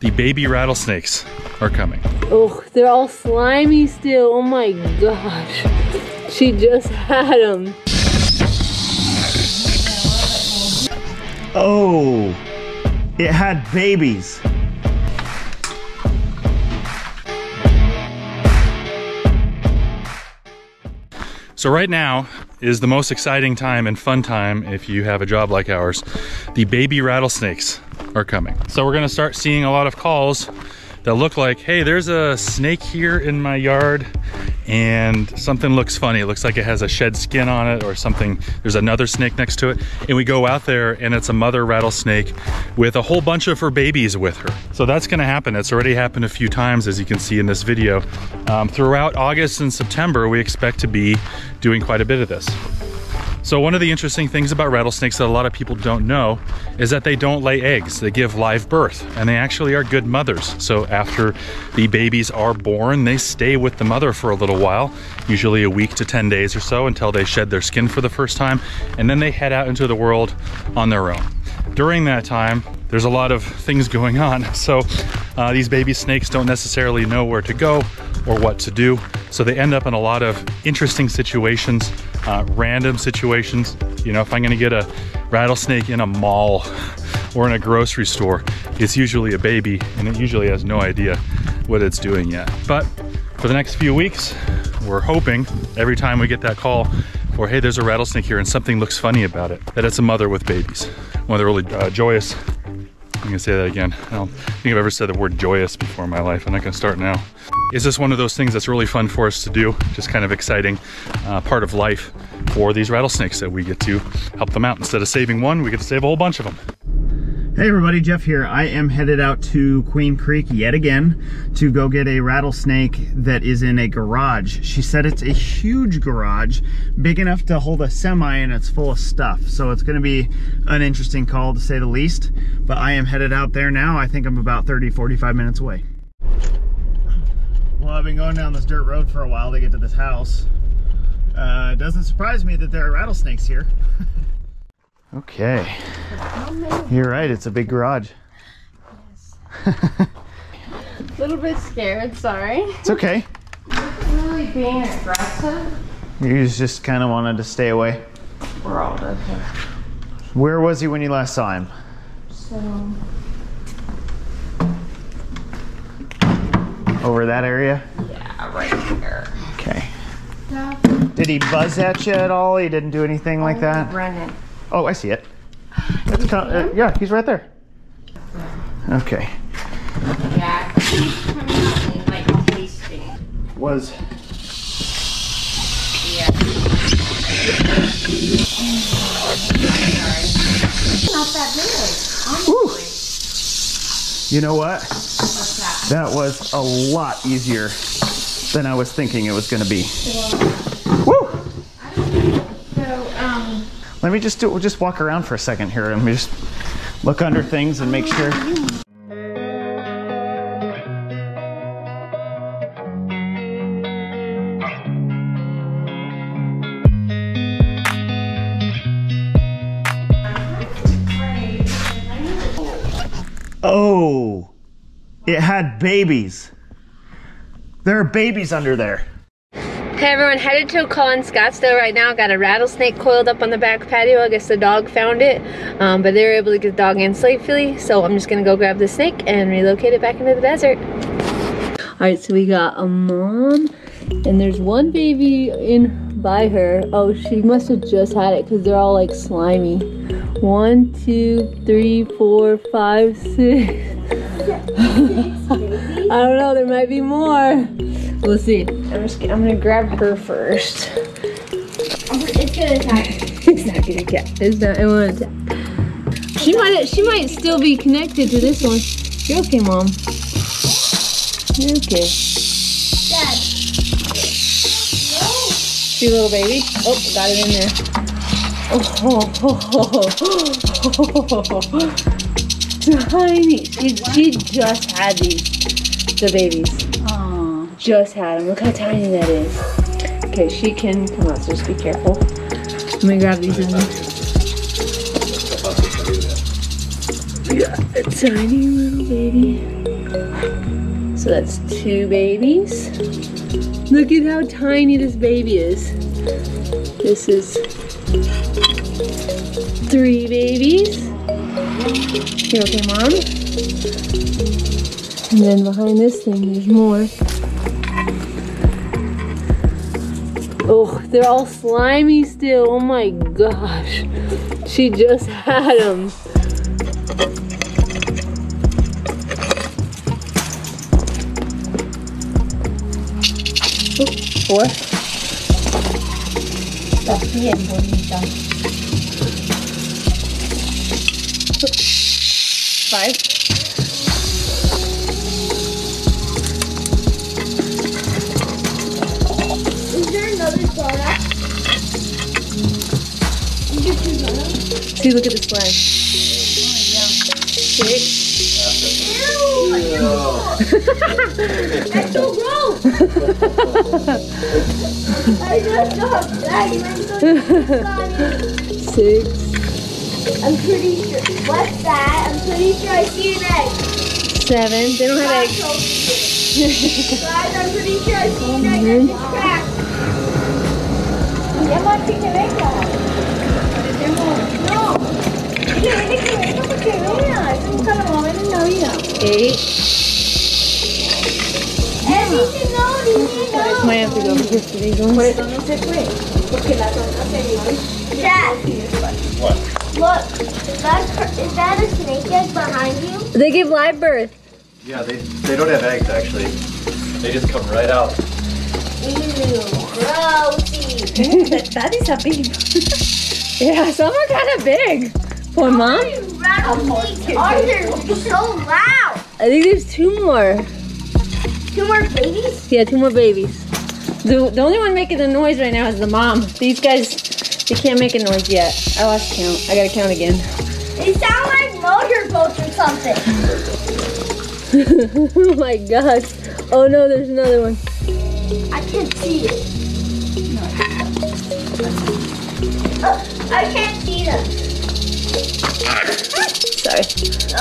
The baby rattlesnakes are coming. Oh, they're all slimy still. Oh my gosh. She just had them. Oh, it had babies. So right now is the most exciting time and fun time if you have a job like ours. The baby rattlesnakes are coming. So we're gonna start seeing a lot of calls that look like, hey, there's a snake here in my yard and something looks funny. It looks like it has a shed skin on it or something. There's another snake next to it. And we go out there and it's a mother rattlesnake with a whole bunch of her babies with her. So that's gonna happen. It's already happened a few times as you can see in this video. Um, throughout August and September, we expect to be doing quite a bit of this. So one of the interesting things about rattlesnakes that a lot of people don't know is that they don't lay eggs. They give live birth and they actually are good mothers. So after the babies are born, they stay with the mother for a little while, usually a week to 10 days or so until they shed their skin for the first time. And then they head out into the world on their own. During that time, there's a lot of things going on. So uh, these baby snakes don't necessarily know where to go or what to do. So they end up in a lot of interesting situations, uh, random situations. You know, if I'm gonna get a rattlesnake in a mall or in a grocery store, it's usually a baby and it usually has no idea what it's doing yet. But for the next few weeks, we're hoping every time we get that call for, hey, there's a rattlesnake here and something looks funny about it, that it's a mother with babies. One of the really uh, joyous I'm gonna say that again. I don't think I've ever said the word joyous before in my life. And I'm not gonna start now. Is this one of those things that's really fun for us to do? Just kind of exciting uh, part of life for these rattlesnakes that we get to help them out. Instead of saving one, we get to save a whole bunch of them. Hey everybody, Jeff here. I am headed out to Queen Creek yet again to go get a rattlesnake that is in a garage. She said it's a huge garage, big enough to hold a semi and it's full of stuff. So it's gonna be an interesting call to say the least, but I am headed out there now. I think I'm about 30, 45 minutes away. Well, I've been going down this dirt road for a while to get to this house. Uh, it doesn't surprise me that there are rattlesnakes here. Okay. You're right, it's a big garage. Yes. A little bit scared, sorry. It's okay. Really being aggressive. You just kind of wanted to stay away. We're all dead here. Where was he when you last saw him? So, Over that area? yeah, right here. Okay. Did he buzz at you at all? He didn't do anything like that? Running. Oh, I see it. Kind uh, yeah, he's right there. Okay. Yeah, he's coming out like tasting. Was Yeah. Not that big, honestly. you know what? That was a lot easier than I was thinking it was going to be. Woo! So, um, Let me just do we'll just walk around for a second here and we just look under things and make sure. Oh, it had babies. There are babies under there. Hey everyone, headed to a call in Scottsdale right now. Got a rattlesnake coiled up on the back patio. I guess the dog found it, um, but they were able to get the dog in safely. So I'm just gonna go grab the snake and relocate it back into the desert. All right, so we got a mom, and there's one baby in by her. Oh, she must have just had it because they're all like slimy. One, two, three, four, five, six. I don't know. There might be more. We'll see. I'm just. I'm gonna grab her first. It's gonna attack. It's not gonna get. It's not. It won't attack. She might. She might still be connected to this one. You're okay, mom. You're okay. Dad. See, little baby. Oh, got it in there. Oh, tiny. She, she just had these. The babies. Just had them. Look how tiny that is. Okay, she can come out. So just be careful. Let me grab these in. Yeah, a tiny little baby. So that's two babies. Look at how tiny this baby is. This is three babies. You okay, mom? And then behind this thing, there's more. Oh, they're all slimy still. Oh my gosh. She just had them. Four. Está bien bonita. Five. Is there another product? You get two donuts? See, look at the slime. Oh, Six. Ew! That's so gross! I just got that. You might go Six. I'm pretty sure. What's that? I'm pretty sure I see an egg. Seven. They don't have eggs. Guys, I'm pretty sure I see an egg that mhm. just cracked. Ya más que se venga. No. Que viene, que venga. Eso nunca lo va a la vida. Eight. Dice no, dice no. Might have to go over here for these ones. Dad. Look, is that, is that a snake egg behind you? They give live birth. Yeah, they, they don't have eggs actually. They just come right out. Ew, grossy. That is a big. Yeah, some are kind of big. Poor mom. Are there so loud? I think there's two more. Two more babies? Yeah, two more babies. The, the only one making the noise right now is the mom. These guys, they can't make a noise yet. I lost count. I gotta count again. They sound like motorboats or something. oh my gosh. Oh no, there's another one. I can't see it. Uh, I can't see them. Sorry.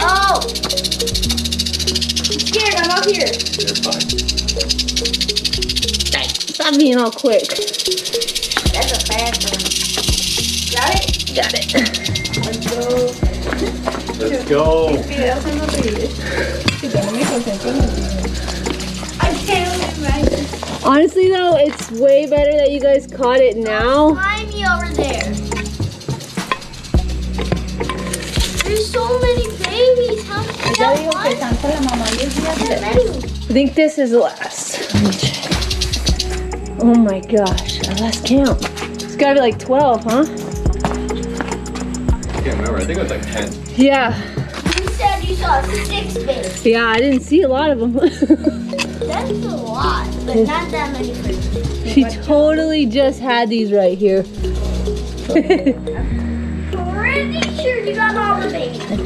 Oh! I'm scared. I'm up here. They're. Stop being all quick. That's a bad one. Got it? Got it. Let's go. I can't. Honestly though, it's way better that you guys caught it now. Slimy over there. There's so many I think this is the last. Let me check. Oh my gosh, our last count. It's gotta be like 12, huh? I can't remember. I think it was like 10. Yeah. You said you saw six babies. Yeah, I didn't see a lot of them. That's a lot, but not that many babies. she totally just had these right here.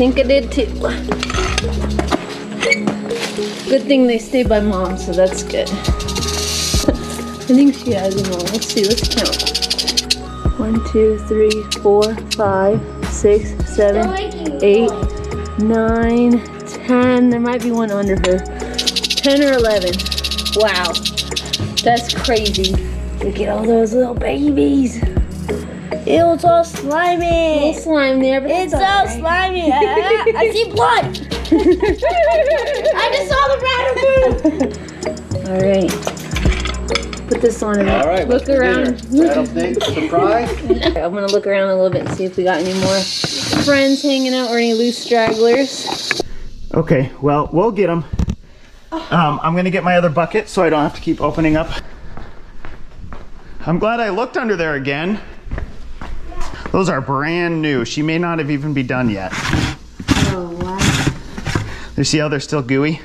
think I did too. Good thing they stay by mom, so that's good. I think she has them all. Let's see, let's count. One, two, three, four, five, six, seven, eight, nine, ten. There might be one under her. Ten or eleven. Wow. That's crazy. Look at all those little babies. Ew, was all slimy. A Little slime there, but It's that's all all right. slimy. I, I see blood. I just saw the rabbit move. All right. Put this on and All right. look what's for around. dinner? Rattlesnake surprise. I'm gonna look around a little bit and see if we got any more friends hanging out or any loose stragglers. Okay, well, we'll get them. Um, I'm gonna get my other bucket so I don't have to keep opening up. I'm glad I looked under there again. Those are brand new. She may not have even be done yet. Oh wow. You see how they're still gooey?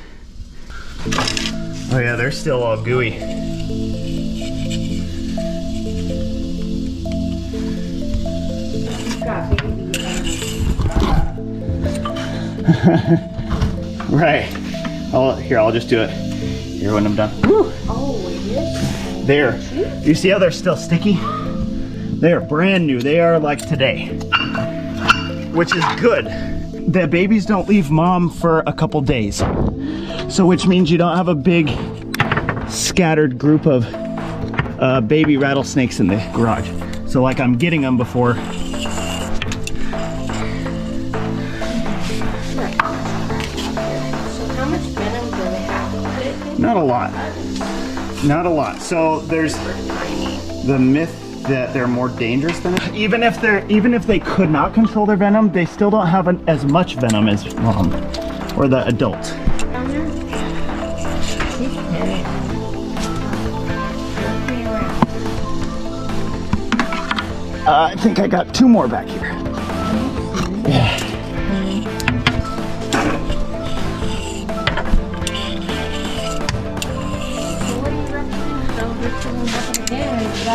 Oh yeah, they're still all gooey. right. Oh, here, I'll just do it. Here when I'm done. Woo. There. You see how they're still sticky? They are brand new. They are like today, which is good. The babies don't leave mom for a couple days. So which means you don't have a big scattered group of uh, baby rattlesnakes in the garage. So like I'm getting them before. How much venom do they have? Not a lot. Not a lot. So there's the myth that they're more dangerous than even if they're even if they could not control their venom, they still don't have an, as much venom as mom or the adult. Uh, I think I got two more back here.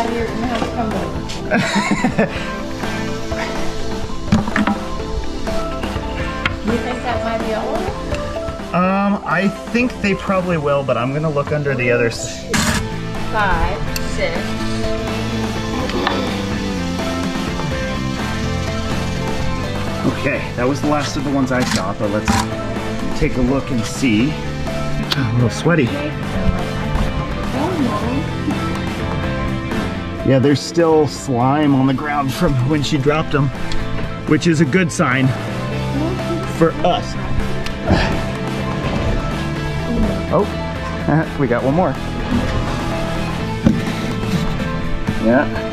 You think that might be all? Um, I think they probably will, but I'm gonna look under the others. Five, six. Okay, that was the last of the ones I saw, but let's take a look and see. a little sweaty. Yeah, there's still slime on the ground from when she dropped them, which is a good sign for us. Oh, we got one more. Yeah.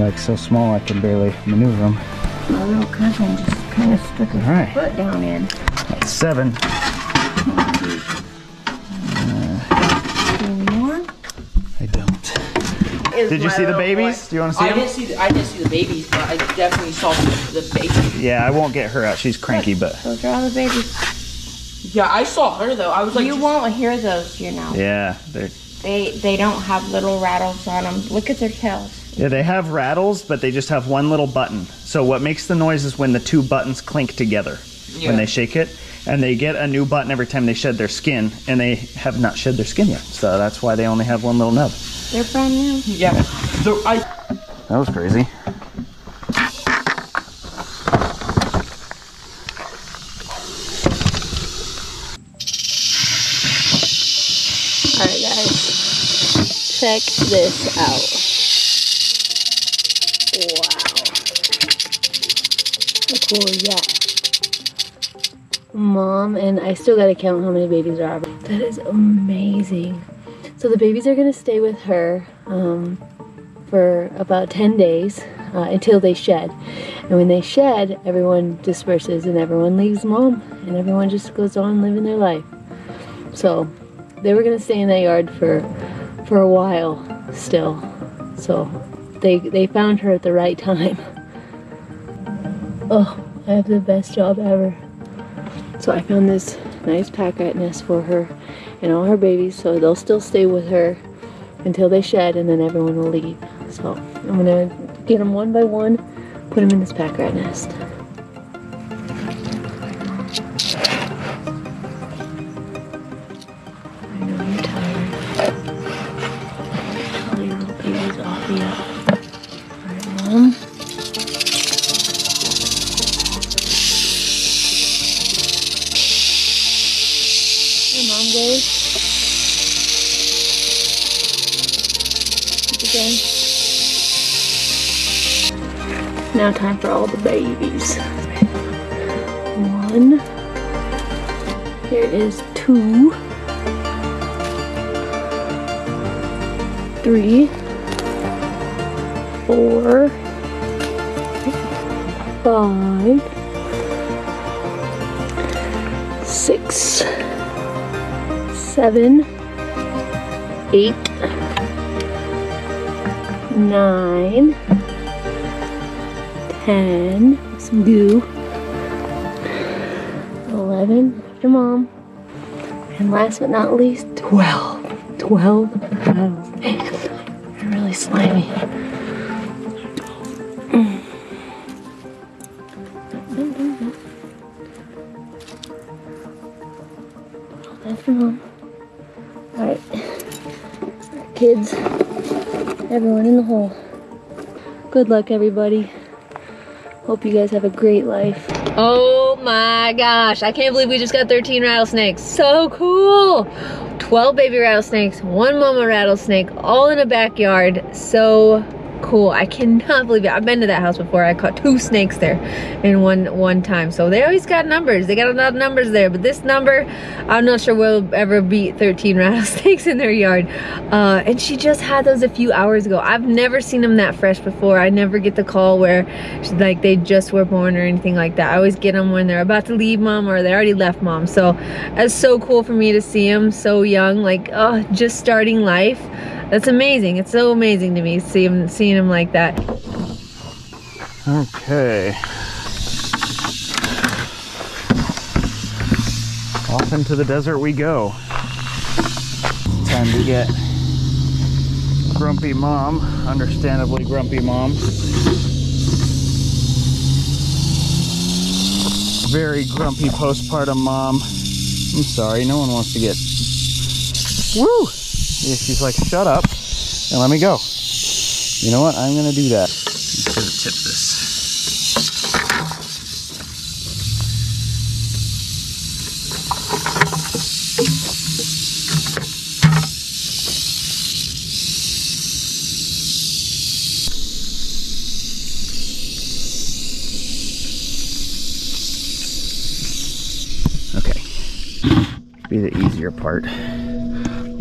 Like so small I can barely maneuver them. My little cousin just kind of stuck his All right. foot down in. That's seven. I don't. Did you see the babies? Do you want to see I them? didn't see the, I didn't see the babies, but I definitely saw the, the baby. Yeah, I won't get her out. She's cranky, but Those are all the babies. Yeah, I saw her though. I was like, you just- won't hear those, you know. yeah, they're They they don't have little rattles on them. Look at their tails. Yeah they have rattles, but they just have one little button. So what makes the noise is when the two buttons clink together Yeah. when they shake it, and they get a new button every time they shed their skin, and they have not shed their skin yet. So that's why they only have one little nub. They're brand new. yeah. So I That was crazy. Alright guys, check this out. Is that? Mom, and I still gotta count how many babies are. That is amazing. So the babies are gonna stay with her um, for about 10 days uh, until they shed. And when they shed, everyone disperses and everyone leaves mom and everyone just goes on living their life. So they were gonna stay in that yard for for a while still. So they they found her at the right time. Oh, I have the best job ever. So I found this nice pack rat nest for her and all her babies, so they'll still stay with her until they shed, and then everyone will leave. So I'm gonna get them one by one, put them in this pack rat nest. I know Time for all the babies. One. Here is two. three, four, five, six, seven, eight, nine, ten, some goo, eleven, your mom, and last but not least, twelve. Twelve rattlesnakes. They're really slimy. After mom. Alright. Kids. Everyone in the hole. Good luck, everybody. Hope you guys have a great life. Oh my gosh. I can't believe we just got 13 rattlesnakes. So cool. 12 baby rattlesnakes, one mama rattlesnake, all in a backyard. So cool. I cannot believe it. I've been to that house before. I caught two snakes there in one one time. So they always got numbers. They got a lot of numbers there. But this number, I'm not sure we'll ever beat 13 rattlesnakes in their yard. Uh, and she just had those a few hours ago. I've never seen them that fresh before. I never get the call where like they just were born or anything like that. I always get them when they're about to leave mom or they already left mom. So it's so cool for me to see them so young, like oh, just starting life. That's amazing. It's so amazing to me seeing seeing him like that. Okay. Off into the desert we go. Time to get grumpy mom, understandably grumpy mom. Very grumpy postpartum mom. I'm sorry, no one wants to get. Woo! She's like, shut up and let me go. You know what? I'm gonna do that. Let's see the tip this. Okay. Be the easier part.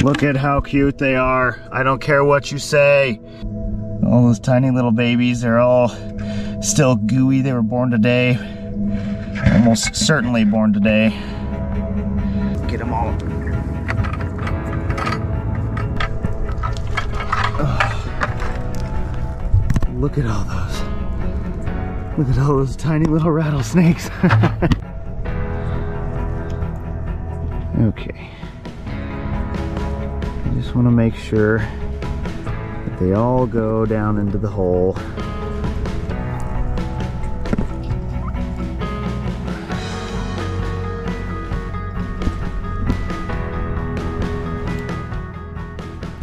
Look at how cute they are. I don't care what you say. All those tiny little babies, they're all still gooey. They were born today. Almost certainly born today. Get them all. Look at all those. Look at all those tiny little rattlesnakes. okay. I just want to make sure that they all go down into the hole.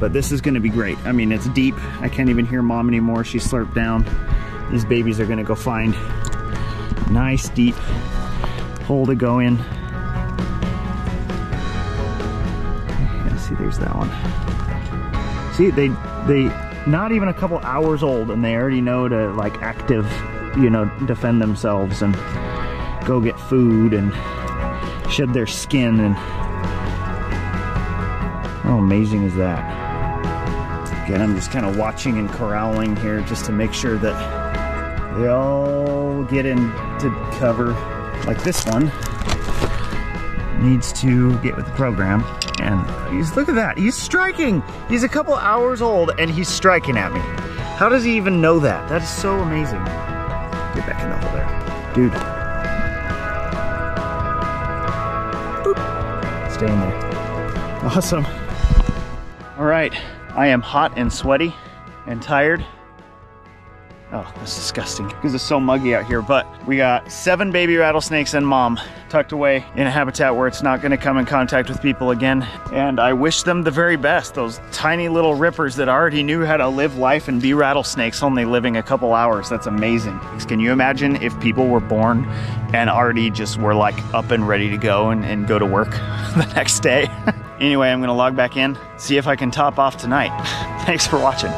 But this is gonna be great. I mean, it's deep. I can't even hear mom anymore. She slurped down. These babies are gonna go find nice deep hole to go in. That one. See, they, they, not even a couple hours old and they already know to like active, you know, defend themselves and go get food and shed their skin and how amazing is that? Again, I'm just kind of watching and corralling here just to make sure that they all get into cover like this one needs to get with the program and he's look at that. He's striking. He's a couple hours old and he's striking at me. How does he even know that? That is so amazing. Get back in the hole there. Dude. Boop. stay in there. Awesome. All right. I am hot and sweaty and tired Oh, that's disgusting because it's so muggy out here. But we got seven baby rattlesnakes and mom tucked away in a habitat where it's not going to come in contact with people again. And I wish them the very best. Those tiny little rippers that already knew how to live life and be rattlesnakes, only living a couple hours. That's amazing. Can you imagine if people were born and already just were like up and ready to go and, and go to work the next day? anyway, I'm going to log back in, see if I can top off tonight. Thanks for watching.